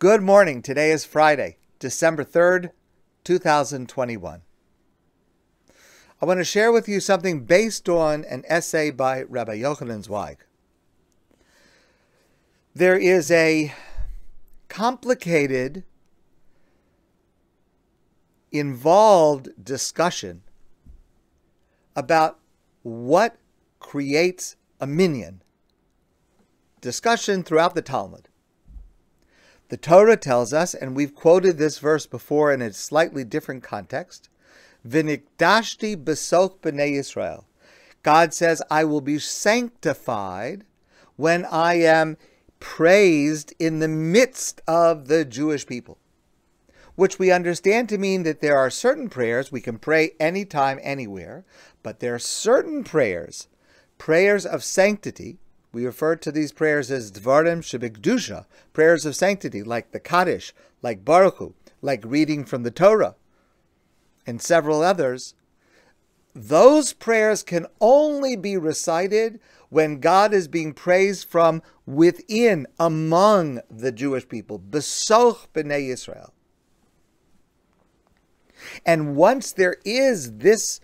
Good morning. Today is Friday, December 3rd, 2021. I want to share with you something based on an essay by Rabbi Yochanan Zweig. There is a complicated, involved discussion about what creates a minyan. Discussion throughout the Talmud. The Torah tells us, and we've quoted this verse before in a slightly different context, V'nikdashti besoch b'nei Yisrael. God says, I will be sanctified when I am praised in the midst of the Jewish people. Which we understand to mean that there are certain prayers we can pray anytime, anywhere, but there are certain prayers, prayers of sanctity, we refer to these prayers as Dvarim Shebikdusha, prayers of sanctity, like the Kaddish, like Barchu like reading from the Torah, and several others. Those prayers can only be recited when God is being praised from within, among the Jewish people, Besoch B'nai Israel. And once there is this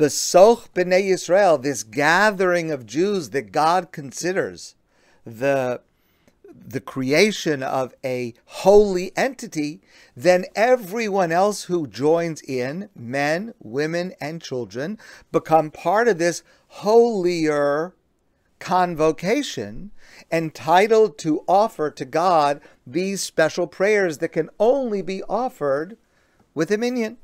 Besoch B'nai Yisrael, this gathering of Jews that God considers the, the creation of a holy entity, then everyone else who joins in, men, women, and children, become part of this holier convocation entitled to offer to God these special prayers that can only be offered with a minyan.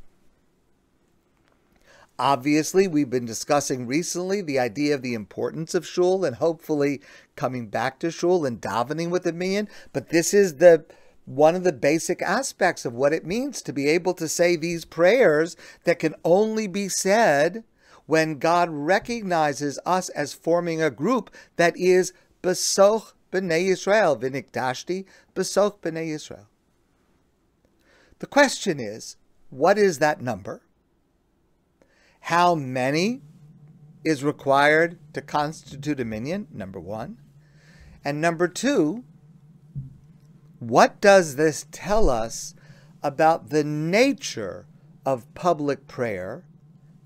Obviously, we've been discussing recently the idea of the importance of shul and hopefully coming back to shul and davening with the minyan. But this is the one of the basic aspects of what it means to be able to say these prayers that can only be said when God recognizes us as forming a group that is besoch b'nei Yisrael, v'nikdashti besoch b'nei Yisrael. The question is, what is that number? How many is required to constitute a minyan, Number one. And number two, what does this tell us about the nature of public prayer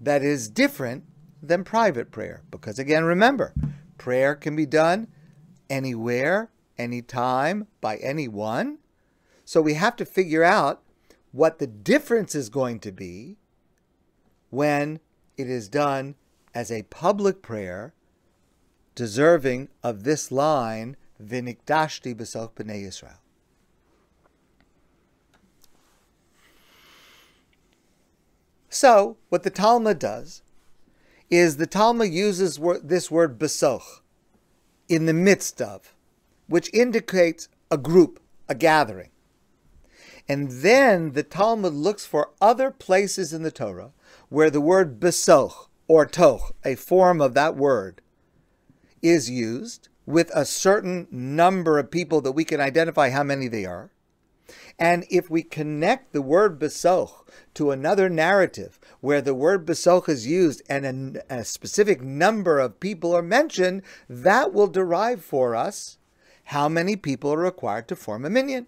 that is different than private prayer? Because again, remember, prayer can be done anywhere, anytime, by anyone. So we have to figure out what the difference is going to be when it is done as a public prayer deserving of this line, V'nikdashti b'soch b'nei Yisrael. So, what the Talmud does is the Talmud uses this word besoch, in the midst of, which indicates a group, a gathering. And then the Talmud looks for other places in the Torah where the word besoch or toch, a form of that word, is used with a certain number of people that we can identify how many they are. And if we connect the word besoch to another narrative where the word besoch is used and a, a, specific number of people are mentioned, that will derive for us how many people are required to form a minyan.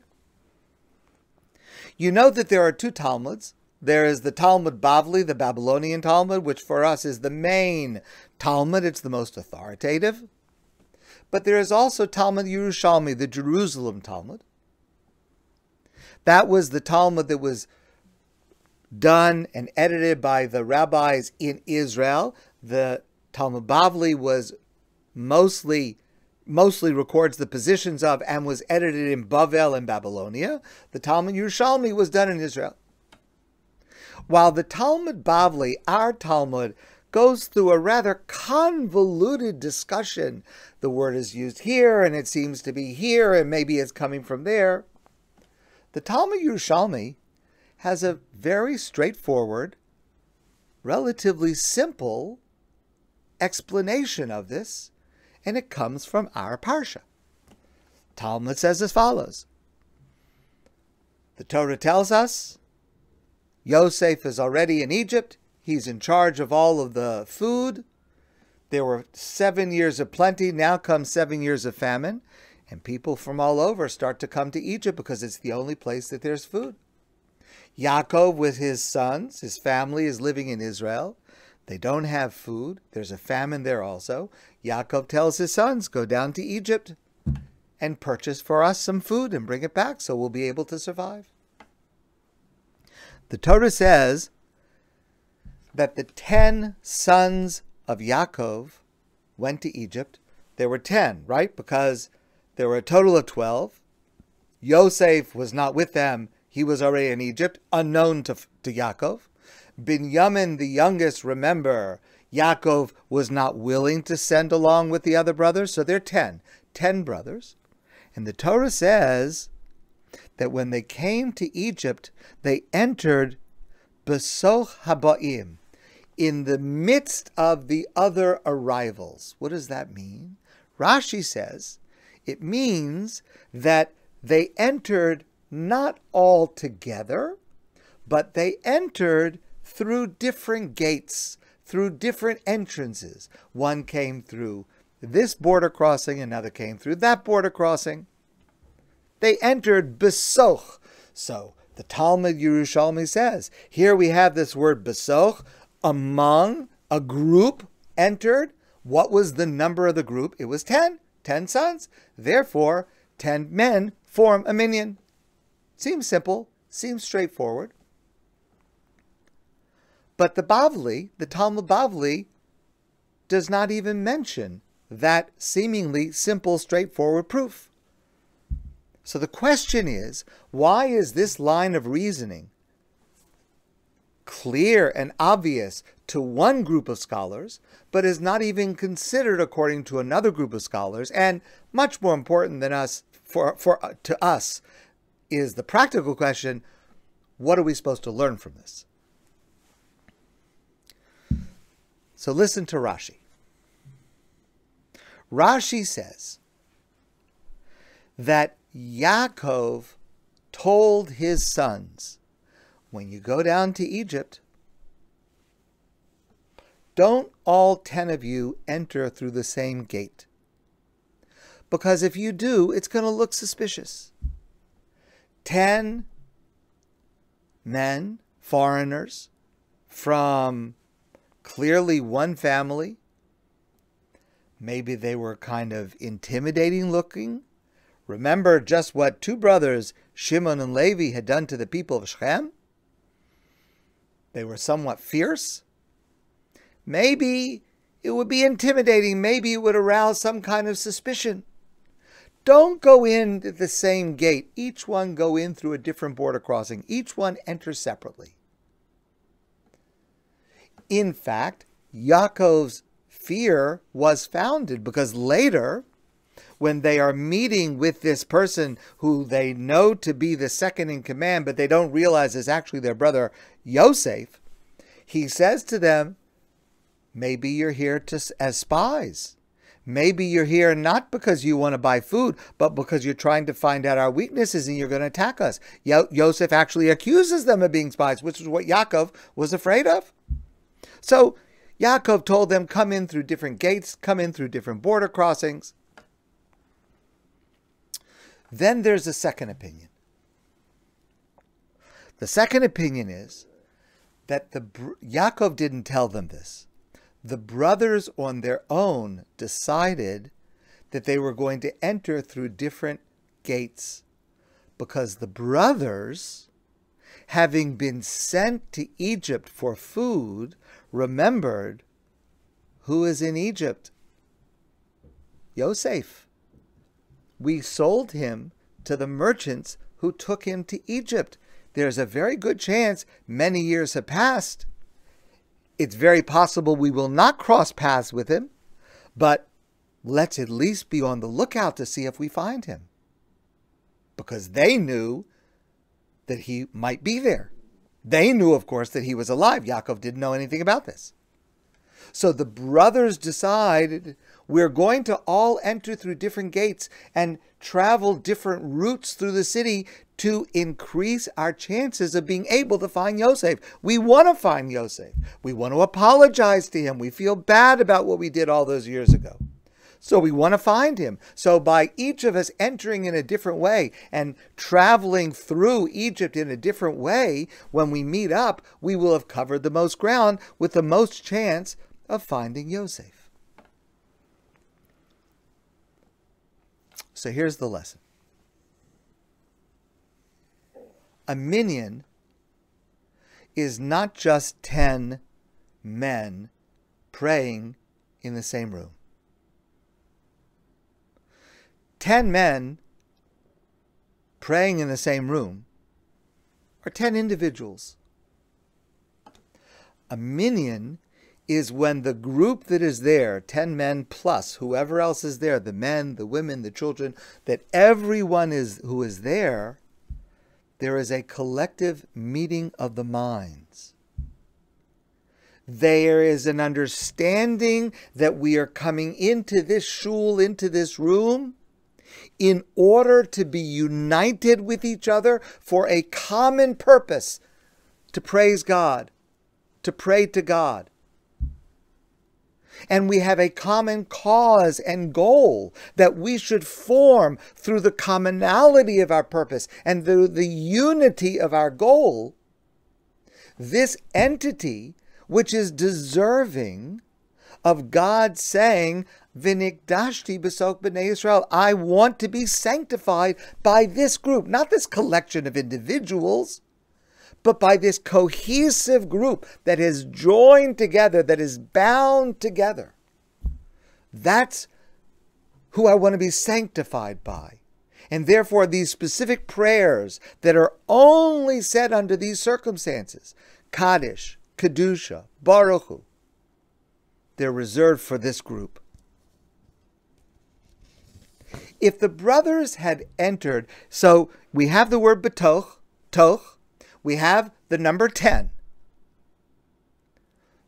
You know that there are two Talmuds there is the Talmud Bavli, the Babylonian Talmud, which for us is the main Talmud. It's the most authoritative. But there is also Talmud Yerushalmi, the Jerusalem Talmud. That was the Talmud that was done and edited by the rabbis in Israel. The Talmud Bavli was mostly mostly records the positions of and was edited in Bavel and Babylonia. The Talmud Yerushalmi was done in Israel. While the Talmud Bavli, our Talmud, goes through a rather convoluted discussion. The word is used here, and it seems to be here, and maybe it's coming from there. The Talmud Yerushalmi has a very straightforward, relatively simple explanation of this, and it comes from our Parsha. Talmud says as follows The Torah tells us Yosef is already in Egypt. He's in charge of all of the food. There were seven years of plenty. Now comes seven years of famine. And people from all over start to come to Egypt because it's the only place that there's food. Yaakov with his sons, his family is living in Israel. They don't have food. There's a famine there also. Yaakov tells his sons, Go down to Egypt and purchase for us some food and bring it back so we'll be able to survive. The Torah says that the ten sons of Yaakov went to Egypt. There were ten, right? Because there were a total of twelve. Yosef was not with them. He was already in Egypt, unknown to, to Yaakov. Binyamin, the youngest, remember, Yaakov was not willing to send along with the other brothers, so they're ten. Ten brothers. And the Torah says that when they came to Egypt, they entered Besoch Habaim, in the midst of the other arrivals. What does that mean? Rashi says it means that they entered not all together, but they entered through different gates, through different entrances. One came through this border crossing, another came through that border crossing. They entered Besoch. So the Talmud Yerushalmi says, here we have this word Besoch, among a group entered. What was the number of the group? It was 10. 10 sons. Therefore, 10 men form a minyan. Seems simple, seems straightforward. But the Bavli, the Talmud Bavli, does not even mention that seemingly simple, straightforward proof. So the question is why is this line of reasoning clear and obvious to one group of scholars, but is not even considered according to another group of scholars, and much more important than us for, for to us is the practical question what are we supposed to learn from this? So listen to Rashi. Rashi says that Yaakov told his sons, when you go down to Egypt, don't all ten of you enter through the same gate. Because if you do, it's going to look suspicious. Ten men, foreigners, from clearly one family. Maybe they were kind of intimidating looking. Remember just what two brothers, Shimon and Levi, had done to the people of Shechem? They were somewhat fierce. Maybe it would be intimidating. Maybe it would arouse some kind of suspicion. Don't go in the same gate. Each one go in through a different border crossing. Each one enter separately. In fact, Yaakov's fear was founded because later, when they are meeting with this person who they know to be the second in command, but they don't realize is actually their brother Yosef, he says to them, Maybe you're here to, as spies. Maybe you're here not because you want to buy food, but because you're trying to find out our weaknesses and you're going to attack us. Yo- Yosef actually accuses them of being spies, which is what Yaakov was afraid of. So Yaakov told them, come in through different gates, come in through different border crossings. Then there's a second opinion. The second opinion is that the Yaakov didn't tell them this. The brothers on their own decided that they were going to enter through different gates because the brothers, having been sent to Egypt for food, remembered who is in Egypt? Yosef. We sold him to the merchants who took him to Egypt. There's a very good chance many years have passed. It's very possible we will not cross paths with him, but let's at least be on the lookout to see if we find him. Because they knew that he might be there. They knew, of course, that he was alive. Yaakov didn't know anything about this. So the brothers decided we're going to all enter through different gates and travel different routes through the city to increase our chances of being able to find Yosef. We want to find Yosef. We want to apologize to him. We feel bad about what we did all those years ago. So we want to find him. So by each of us entering in a different way and traveling through Egypt in a different way, when we meet up, we will have covered the most ground with the most chance of finding Yosef. So here's the lesson. A minyan is not just 10 men praying in the same room. 10 men praying in the same room are 10 individuals. A minyan is when the group that is there, 10 men plus whoever else is there, the men, the women, the children, that everyone is who is there, there is a collective meeting of the minds. There is an understanding that we are coming into this shul, into this room, in order to be united with each other for a common purpose to praise God, to pray to God. And we have a common cause and goal that we should form through the commonality of our purpose and through the unity of our goal. This entity, which is deserving of God saying, Vinikdashti besok b'nei Israel. I want to be sanctified by this group, not this collection of individuals, but by this cohesive group that is joined together, that is bound together. That's who I want to be sanctified by. And therefore, these specific prayers that are only said under these circumstances, Kaddish, Kedusha, Baruch Hu, they're reserved for this group if the brothers had entered, so we have the word betoch, toch, we have the number 10.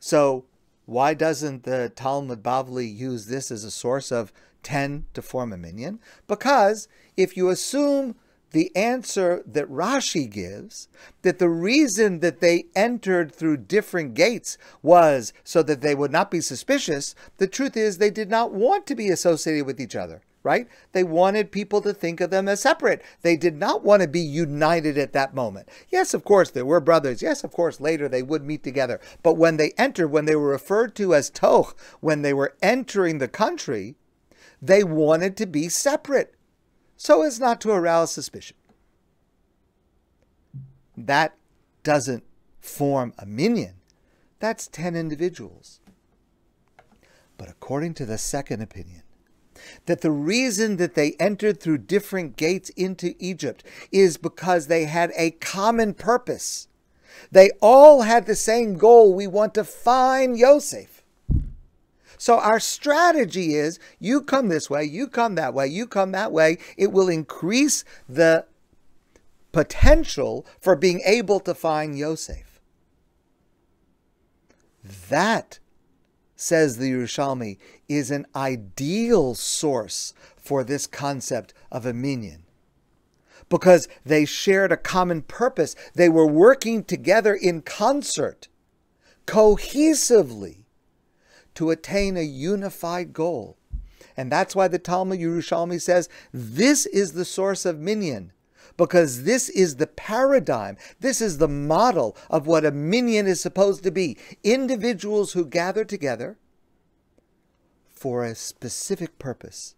So why doesn't the Talmud Bavli use this as a source of 10 to form a minyan? Because if you assume the answer that Rashi gives, that the reason that they entered through different gates was so that they would not be suspicious, the truth is they did not want to be associated with each other right? They wanted people to think of them as separate. They did not want to be united at that moment. Yes, of course, there were brothers. Yes, of course, later they would meet together. But when they entered, when they were referred to as Toch, when they were entering the country, they wanted to be separate so as not to arouse suspicion. That doesn't form a minyan. That's 10 individuals. But according to the second opinion, that the reason that they entered through different gates into Egypt is because they had a common purpose. They all had the same goal. We want to find Yosef. So our strategy is you come this way, you come that way, you come that way. It will increase the potential for being able to find Yosef. That says the Yerushalmi, is an ideal source for this concept of a minyan. Because they shared a common purpose. They were working together in concert, cohesively, to attain a unified goal. And that's why the Talmud Yerushalmi says this is the source of minyan because this is the paradigm, this is the model of what a minyan is supposed to be. Individuals who gather together for a specific purpose,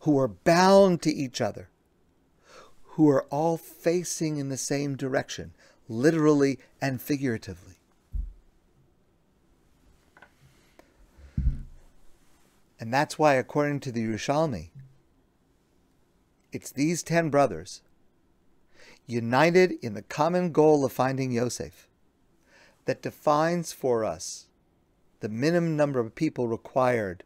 who are bound to each other, who are all facing in the same direction, literally and figuratively. And that's why, according to the Yerushalmi, it's these ten brothers united in the common goal of finding Yosef, that defines for us the minimum number of people required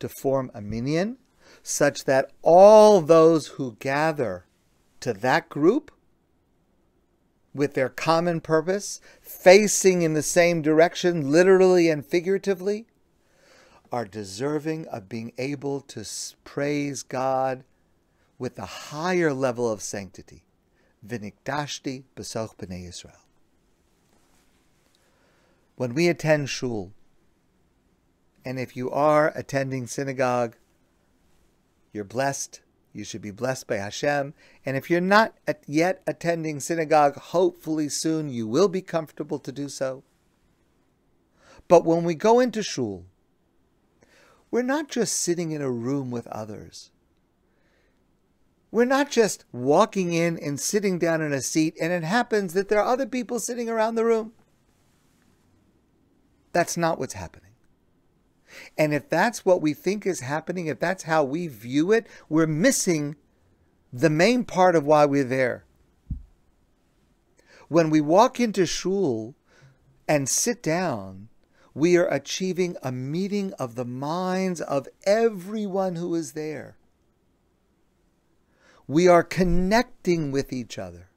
to form a minyan, such that all those who gather to that group with their common purpose, facing in the same direction, literally and figuratively, are deserving of being able to praise God with a higher level of sanctity. Vinikdashti besoch b'nei Israel. When we attend shul And if you are attending synagogue, you're blessed. You should be blessed by Hashem. And if you're not yet attending synagogue, hopefully soon you will be comfortable to do so. But when we go into shul, we're not just sitting in a room with others. We're not just walking in and sitting down in a seat, and it happens that there are other people sitting around the room. That's not what's happening. And if that's what we think is happening, if that's how we view it, we're missing the main part of why we're there. When we walk into shul and sit down, we are achieving a meeting of the minds of everyone who is there. We are connecting with each other.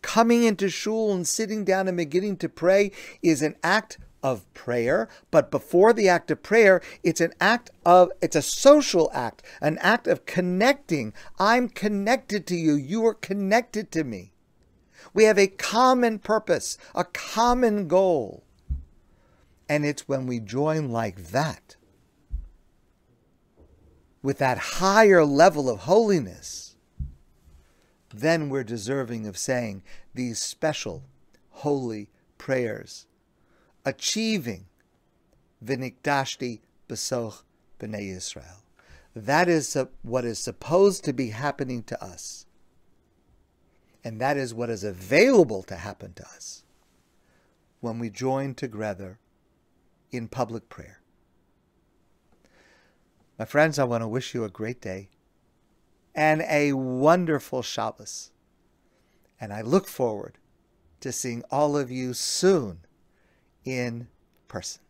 Coming into shul and sitting down and beginning to pray is an act of prayer, but before the act of prayer, it's an act of, it's a social act, an act of connecting. I'm connected to you. You are connected to me. We have a common purpose, a common goal. And it's when we join like that, with that higher level of holiness, then we're deserving of saying these special holy prayers achieving Vinikdashti Besoch B'nai Israel. That is what is supposed to be happening to us. And that is what is available to happen to us when we join together in public prayer. My friends, I want to wish you a great day and a wonderful Shabbos. And I look forward to seeing all of you soon in person.